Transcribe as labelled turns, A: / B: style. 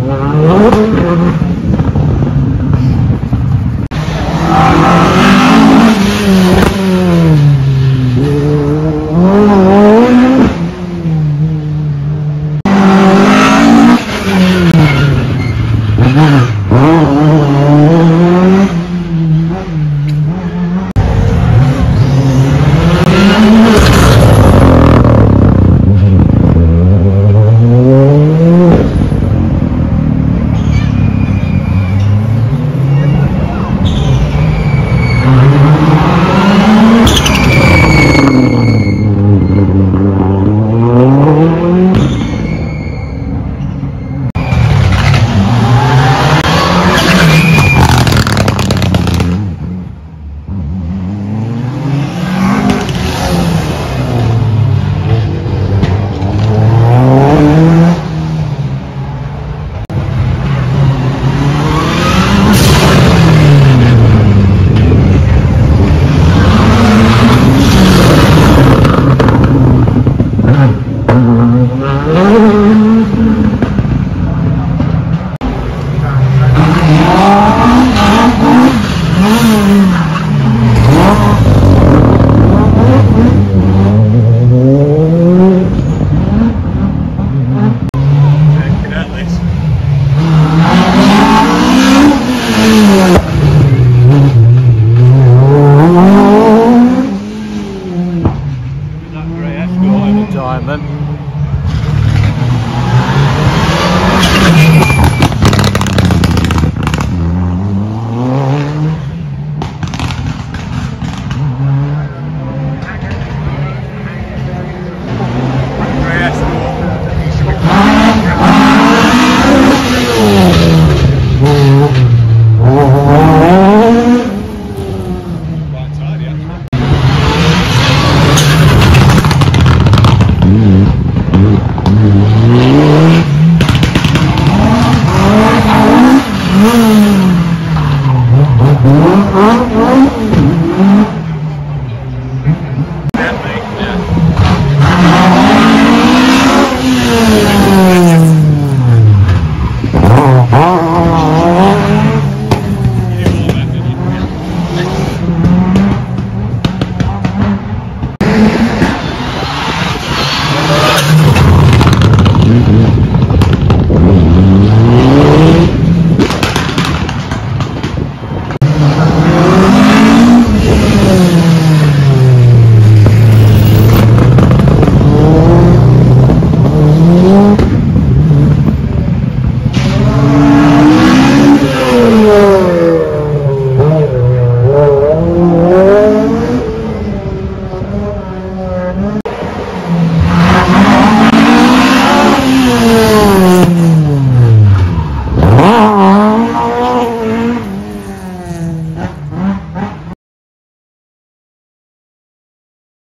A: Oh,